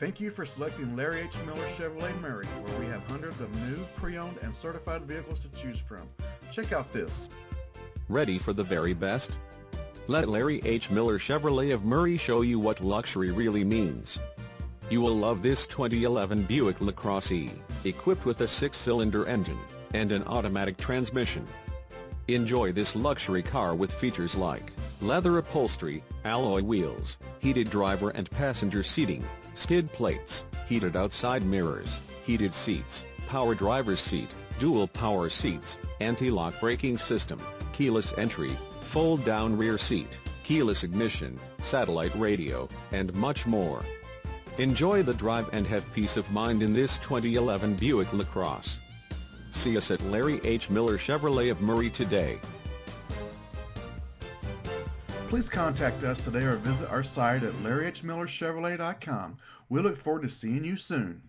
Thank you for selecting Larry H. Miller Chevrolet Murray, where we have hundreds of new, pre-owned, and certified vehicles to choose from. Check out this. Ready for the very best? Let Larry H. Miller Chevrolet of Murray show you what luxury really means. You will love this 2011 Buick LaCrosse E, equipped with a six-cylinder engine and an automatic transmission. Enjoy this luxury car with features like leather upholstery, alloy wheels, heated driver and passenger seating, skid plates, heated outside mirrors, heated seats, power driver's seat, dual power seats, anti-lock braking system, keyless entry, fold-down rear seat, keyless ignition, satellite radio, and much more. Enjoy the drive and have peace of mind in this 2011 Buick LaCrosse. See us at Larry H. Miller Chevrolet of Murray today. Please contact us today or visit our site at larryhmillerchevrolet.com. We look forward to seeing you soon.